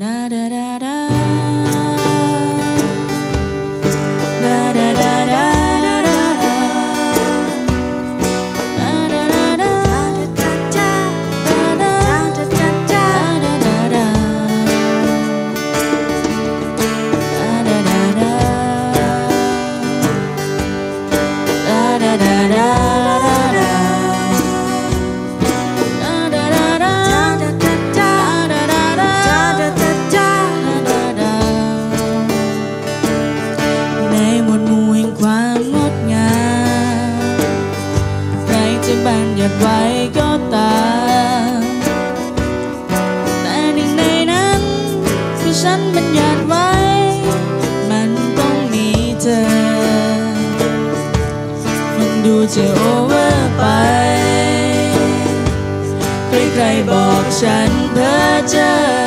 ใน จะบัญญัติไว้ก็ตาม แต่หนึ่งในนั้นที่ฉันบัญญัติไว้ มันต้องมีเธอ มันดูจะโอเวอร์ไป ใครๆบอกฉันเพ้อเจอ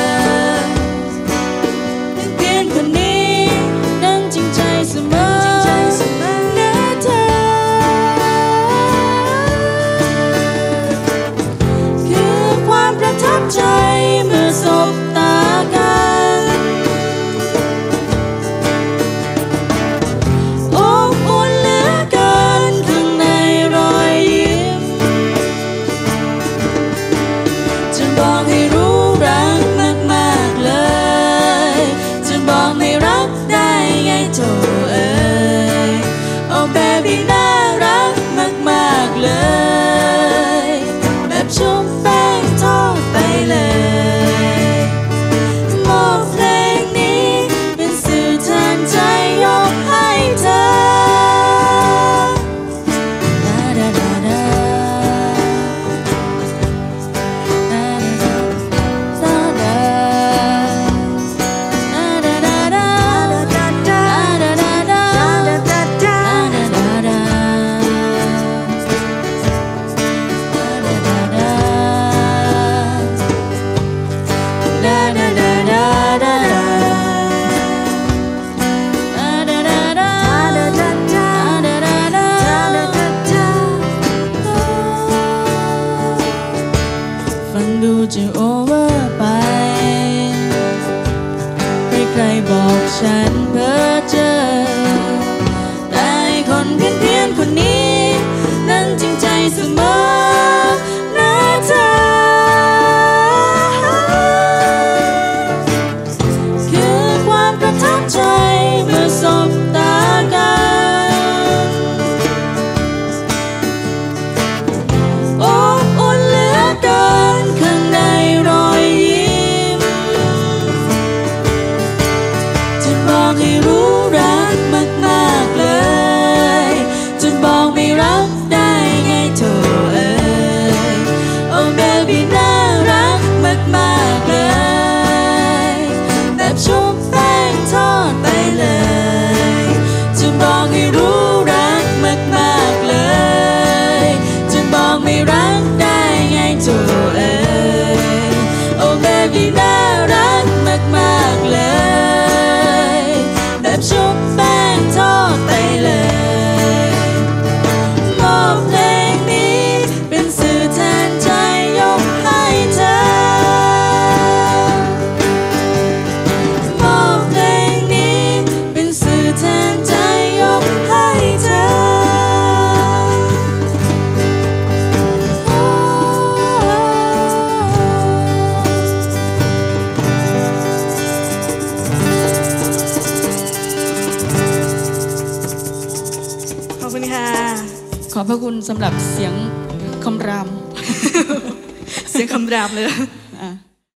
จะบอ จะโอเวอร์ไป ใครๆบอกฉันเพ้อเจอ บอกให้รู้รักมากๆเลยจะบอกไม่รักได้ไงโถเอ้ยโอ้เบบี้น่ารักมากๆเลย แบบชุบแป้งทอดไปเลยจะบอกให้รู้รักมากๆเลยจะบอกไม่รักได้ไงโถเอ้ยโอ้เบบี้น่า อบคุณค่ะ ขอบพระคุณสำหรับเสียงคำราม เสียงคำรามเลยอะ